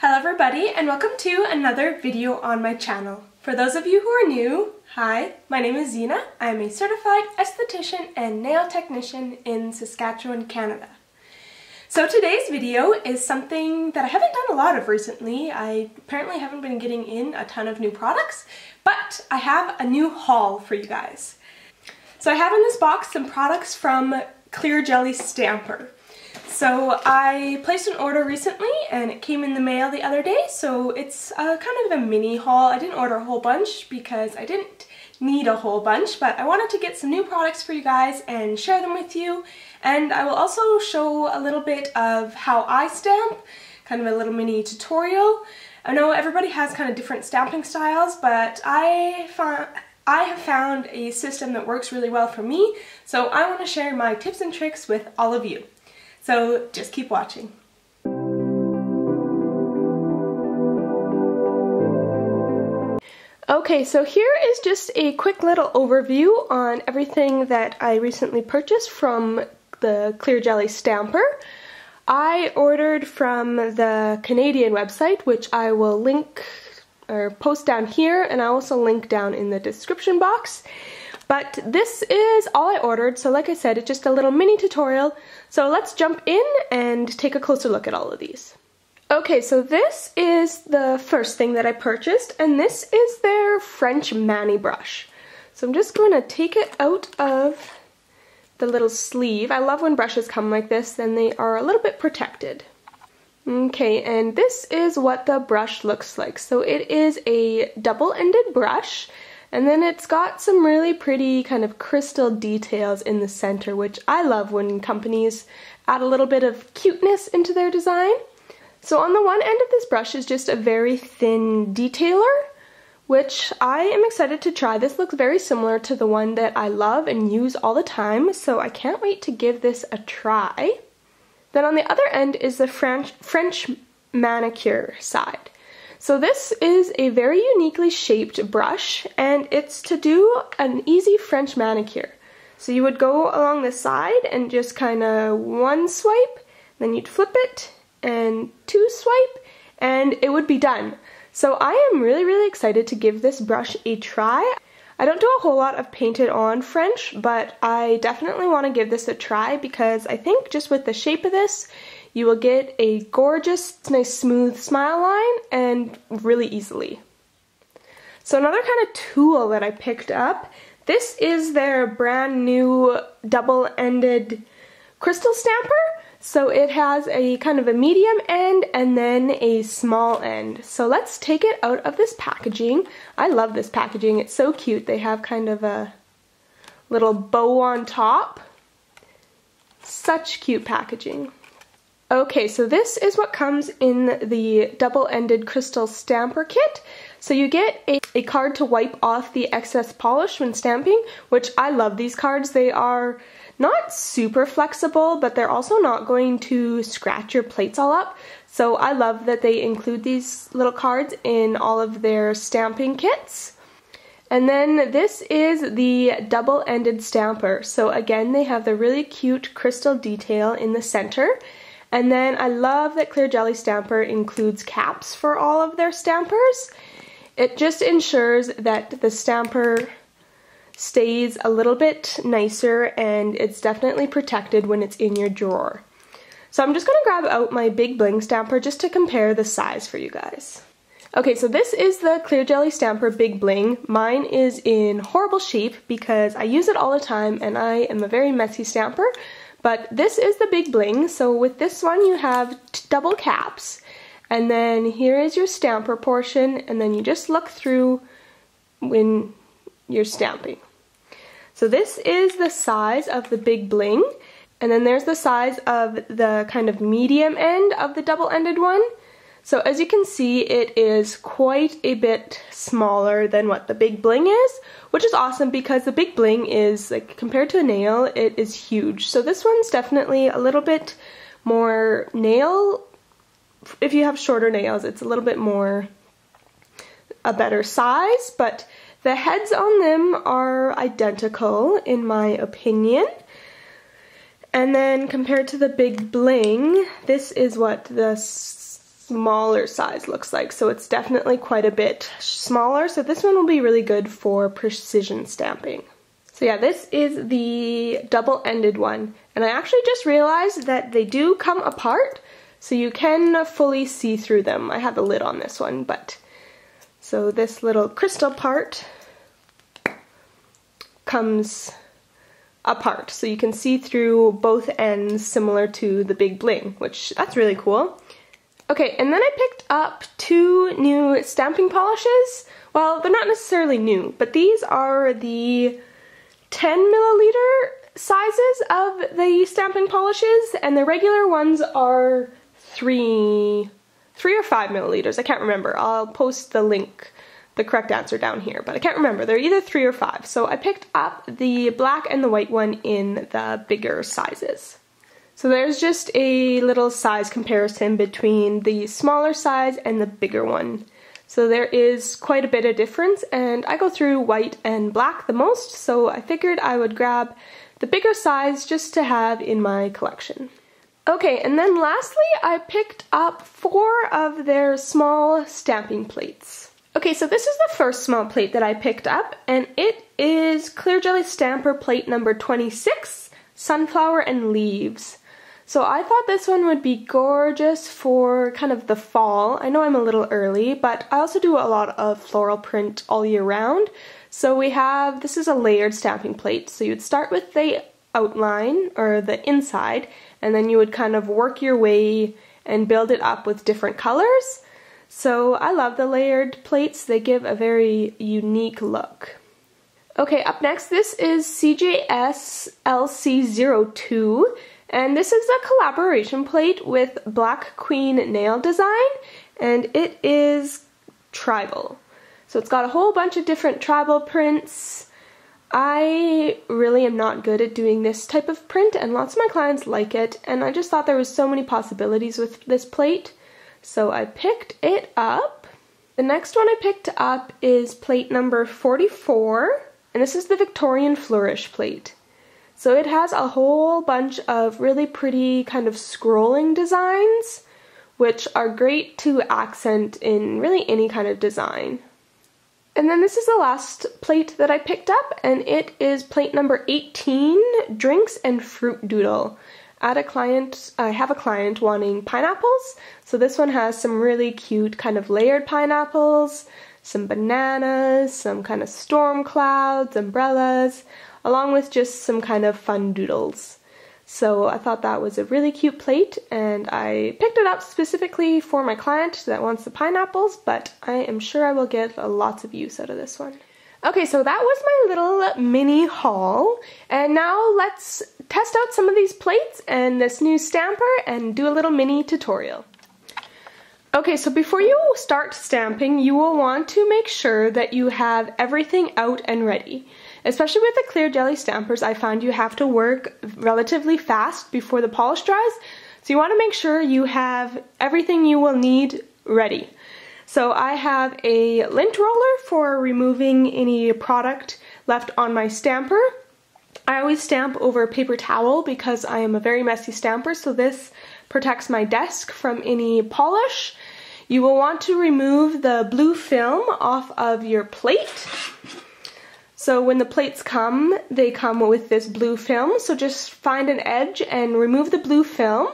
Hello everybody and welcome to another video on my channel. For those of you who are new, hi, my name is Zena. I am a certified esthetician and nail technician in Saskatchewan, Canada. So today's video is something that I haven't done a lot of recently. I apparently haven't been getting in a ton of new products, but I have a new haul for you guys. So I have in this box some products from Clear Jelly Stamper. So I placed an order recently and it came in the mail the other day so it's a, kind of a mini haul. I didn't order a whole bunch because I didn't need a whole bunch but I wanted to get some new products for you guys and share them with you and I will also show a little bit of how I stamp, kind of a little mini tutorial. I know everybody has kind of different stamping styles but I found I have found a system that works really well for me, so I want to share my tips and tricks with all of you. So just keep watching. Okay, so here is just a quick little overview on everything that I recently purchased from the Clear Jelly Stamper. I ordered from the Canadian website, which I will link or post down here, and I also link down in the description box. But this is all I ordered, so like I said, it's just a little mini tutorial. So let's jump in and take a closer look at all of these. Okay, so this is the first thing that I purchased, and this is their French Mani brush. So I'm just going to take it out of the little sleeve. I love when brushes come like this, then they are a little bit protected. Okay, and this is what the brush looks like. So it is a double-ended brush, and then it's got some really pretty kind of crystal details in the center, which I love when companies add a little bit of cuteness into their design. So on the one end of this brush is just a very thin detailer, which I am excited to try. This looks very similar to the one that I love and use all the time, so I can't wait to give this a try. Then on the other end is the French, French manicure side. So this is a very uniquely shaped brush and it's to do an easy French manicure. So you would go along the side and just kind of one swipe, then you'd flip it and two swipe and it would be done. So I am really really excited to give this brush a try. I don't do a whole lot of painted on French, but I definitely want to give this a try because I think just with the shape of this, you will get a gorgeous, nice smooth smile line and really easily. So another kind of tool that I picked up, this is their brand new double-ended crystal stamper. So it has a kind of a medium end and then a small end. So let's take it out of this packaging. I love this packaging, it's so cute. They have kind of a little bow on top. Such cute packaging. Okay, so this is what comes in the double-ended crystal stamper kit. So you get a, a, card to wipe off the excess polish when stamping, which I love these cards. They are not super flexible, but they're also not going to scratch your plates all up. So I love that they include these little cards in all of their stamping kits. And then this is the double-ended stamper. So again, they have the really cute crystal detail in the center. And then I love that Clear Jelly Stamper includes caps for all of their stampers. It just ensures that the stamper stays a little bit nicer and it's definitely protected when it's in your drawer. So I'm just going to grab out my Big Bling stamper just to compare the size for you guys. Okay, so this is the Clear Jelly Stamper Big Bling. Mine is in horrible shape because I use it all the time and I am a very messy stamper. But this is the Big Bling, so with this one you have double caps, and then here is your stamper portion, and then you just look through when you're stamping. So this is the size of the Big Bling, and then there's the size of the kind of medium end of the double-ended one. So as you can see, it is quite a bit smaller than what the Big Bling is, which is awesome because the Big Bling is, like, compared to a nail, it is huge. So this one's definitely a little bit more nail. If you have shorter nails, it's a little bit more a better size, but the heads on them are identical in my opinion. And then compared to the Big Bling, this is what the smaller size looks like. So it's definitely quite a bit smaller. So this one will be really good for precision stamping. So yeah, this is the double-ended one. And I actually just realized that they do come apart, so you can fully see through them. I have the lid on this one, but... So this little crystal part comes apart, so you can see through both ends similar to the big bling, which that's really cool. Okay, and then I picked up two new stamping polishes. Well, they're not necessarily new, but these are the 10 milliliter sizes of the stamping polishes, and the regular ones are three, three or five milliliters. I can't remember. I'll post the link, the correct answer down here, but I can't remember. They're either three or five. So I picked up the black and the white one in the bigger sizes. So there's just a little size comparison between the smaller size and the bigger one. So there is quite a bit of difference and I go through white and black the most so I figured I would grab the bigger size just to have in my collection. Okay, and then lastly I picked up four of their small stamping plates. Okay, so this is the first small plate that I picked up and it is Clear Jelly Stamper plate number 26, Sunflower and Leaves. So I thought this one would be gorgeous for kind of the fall. I know I'm a little early, but I also do a lot of floral print all year round. So we have, this is a layered stamping plate. So you'd start with the outline or the inside, and then you would kind of work your way and build it up with different colors. So I love the layered plates. They give a very unique look. Okay, up next, this is CJS LC02. And this is a collaboration plate with Black Queen Nail Design, and it is tribal. So it's got a whole bunch of different tribal prints. I really am not good at doing this type of print, and lots of my clients like it, and I just thought there was so many possibilities with this plate, so I picked it up. The next one I picked up is plate number 44, and this is the Victorian Flourish plate. So it has a whole bunch of really pretty kind of scrolling designs, which are great to accent in really any kind of design. And then this is the last plate that I picked up, and it is plate number 18, Drinks and Fruit Doodle. At a client, I have a client wanting pineapples, so this one has some really cute kind of layered pineapples, some bananas, some kind of storm clouds, umbrellas, along with just some kind of fun doodles. So I thought that was a really cute plate and I picked it up specifically for my client that wants the pineapples, but I am sure I will get lots of use out of this one. Okay, so that was my little mini haul, and now let's test out some of these plates and this new stamper and do a little mini tutorial. Okay, so before you start stamping, you will want to make sure that you have everything out and ready. Especially with the clear jelly stampers, I found you have to work relatively fast before the polish dries. So you want to make sure you have everything you will need ready. So I have a lint roller for removing any product left on my stamper. I always stamp over a paper towel because I am a very messy stamper, so this protects my desk from any polish. You will want to remove the blue film off of your plate. So when the plates come, they come with this blue film. So just find an edge and remove the blue film.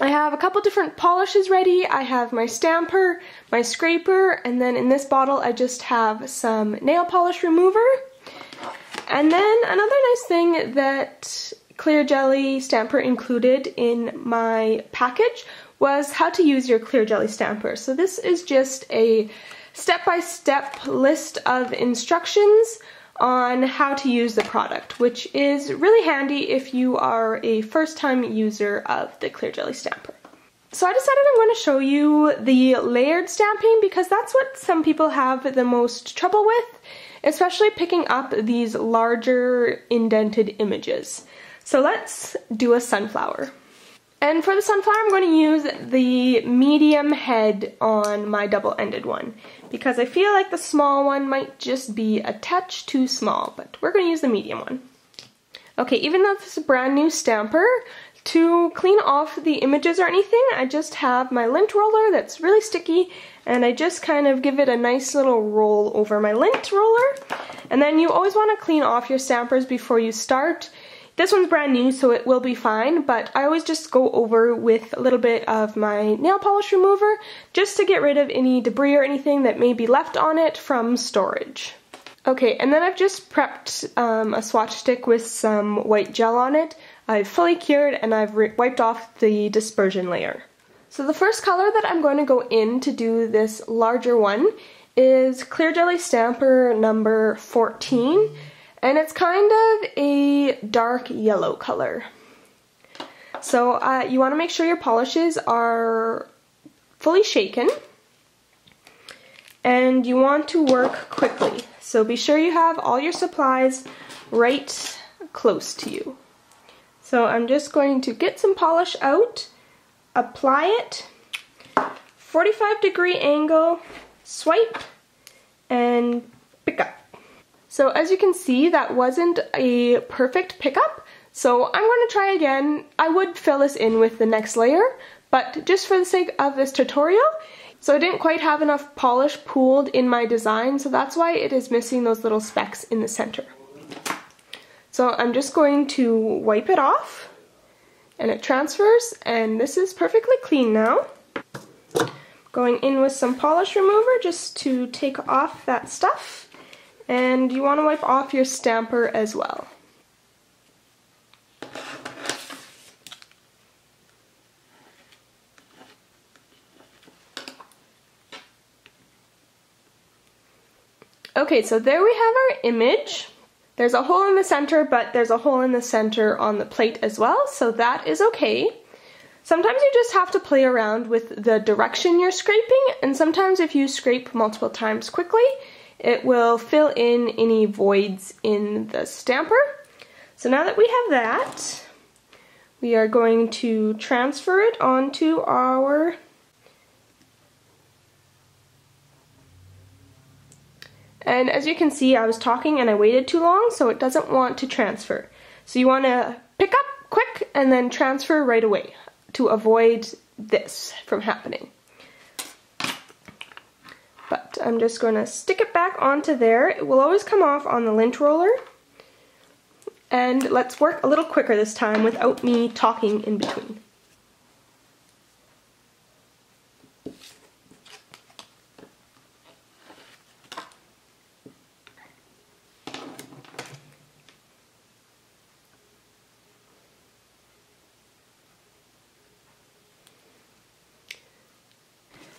I have a couple different polishes ready. I have my stamper, my scraper, and then in this bottle I just have some nail polish remover. And then another nice thing that Clear Jelly Stamper included in my package was how to use your Clear Jelly Stamper. So this is just a step-by-step -step list of instructions on how to use the product, which is really handy if you are a first-time user of the Clear Jelly Stamper. So I decided I'm going to show you the layered stamping because that's what some people have the most trouble with, especially picking up these larger indented images. So let's do a sunflower. And for the sunflower, I'm going to use the medium head on my double-ended one because I feel like the small one might just be a touch too small, but we're going to use the medium one. Okay, even though this is a brand new stamper, To clean off the images or anything, I just have my lint roller that's really sticky and I just kind of give it a nice little roll over my lint roller. And then you always want to clean off your stampers before you start. This one's brand new, so it will be fine, but I always just go over with a little bit of my nail polish remover just to get rid of any debris or anything that may be left on it from storage. Okay, and then I've just prepped um, a swatch stick with some white gel on it. I've fully cured and I've wiped off the dispersion layer. So the first color that I'm going to go in to do this larger one is Clear Jelly Stamper number 14 and it's kind of a dark yellow color. So uh, you want to make sure your polishes are fully shaken and you want to work quickly. So be sure you have all your supplies right close to you. So I'm just going to get some polish out, apply it, 45 degree angle, swipe, and pick up. So as you can see, that wasn't a perfect pickup, so I'm going to try again. I would fill this in with the next layer, but just for the sake of this tutorial, so I didn't quite have enough polish pooled in my design, so that's why it is missing those little specks in the center. So I'm just going to wipe it off, and it transfers, and this is perfectly clean now. Going in with some polish remover just to take off that stuff, and you want to wipe off your stamper as well. Okay, so there we have our image. There's a hole in the center, but there's a hole in the center on the plate as well, so that is okay. Sometimes you just have to play around with the direction you're scraping, and sometimes if you scrape multiple times quickly, it will fill in any voids in the stamper. So now that we have that, we are going to transfer it onto our And as you can see, I was talking and I waited too long, so it doesn't want to transfer. So you want to pick up quick and then transfer right away to avoid this from happening. I'm just going to stick it back onto there. It will always come off on the lint roller. And let's work a little quicker this time without me talking in between.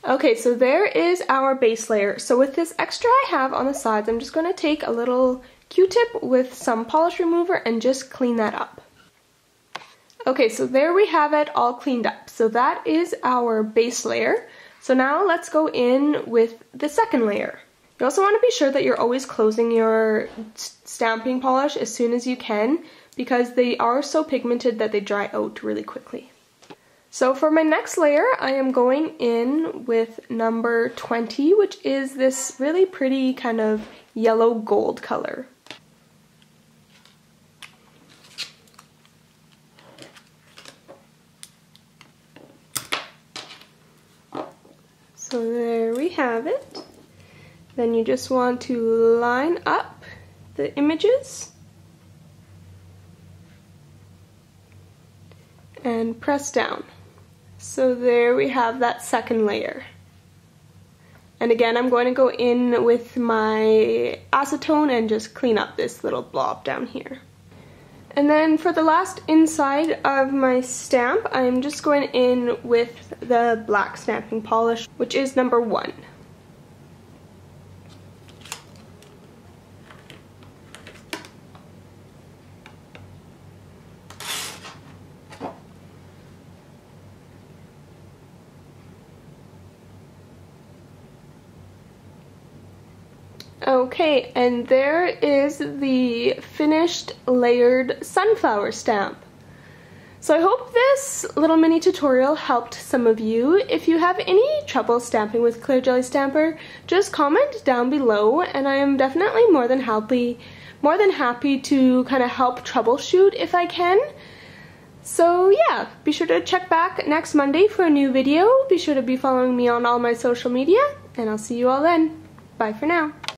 Okay, so there is our base layer. So with this extra I have on the sides, I'm just going to take a little Q-tip with some polish remover and just clean that up. Okay, so there we have it all cleaned up. So that is our base layer. So now let's go in with the second layer. You also want to be sure that you're always closing your stamping polish as soon as you can because they are so pigmented that they dry out really quickly. So for my next layer, I am going in with number 20, which is this really pretty kind of yellow gold color. So there we have it. Then you just want to line up the images and press down. So there we have that second layer. And again, I'm going to go in with my acetone and just clean up this little blob down here. And then for the last inside of my stamp, I'm just going in with the black stamping polish, which is number one. Okay, and there is the finished layered sunflower stamp. So I hope this little mini tutorial helped some of you. If you have any trouble stamping with Clear Jelly Stamper, just comment down below and I am definitely more than happy more than happy to kind of help troubleshoot if I can. So yeah, be sure to check back next Monday for a new video. Be sure to be following me on all my social media, and I'll see you all then. Bye for now.